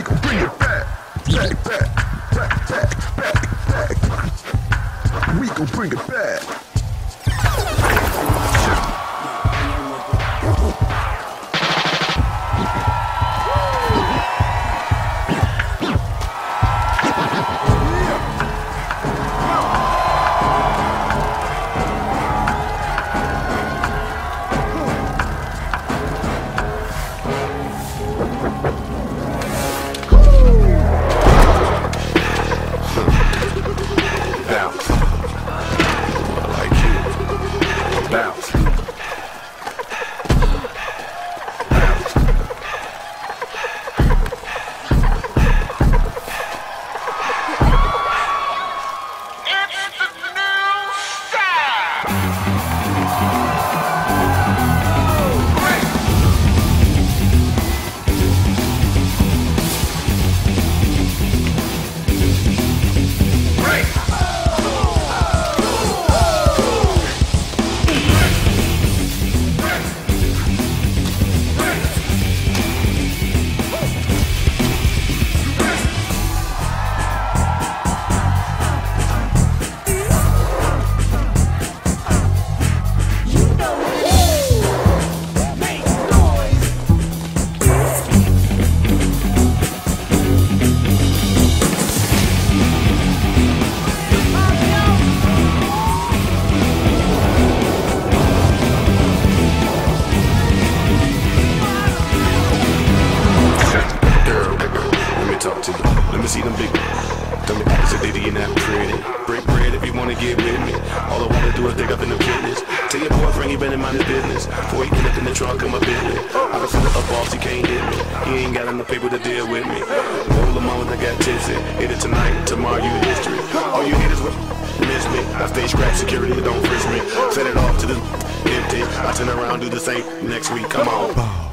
bring it back. Back, back, back, back, back, back. We gon' bring it back. See them big. Tell me is it Diddy and that pretty. Break bread if you wanna get with me. All I wanna do is dig up in the business. Tell your boyfriend he better mind his business. Before he end up in the trunk of my business. I can send up boss, he can't hit me. He ain't got enough paper to deal with me. Roll the moment I got tipsy. Hit it tonight, tomorrow you history. All you haters will miss me. I stay scratch security, don't frisk me. Send it off to the empty. I turn around, do the same next week. Come on.